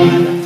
Bye.